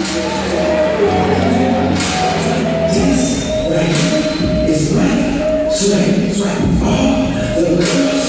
This right is right, sway, sway, all the girls.